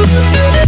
Música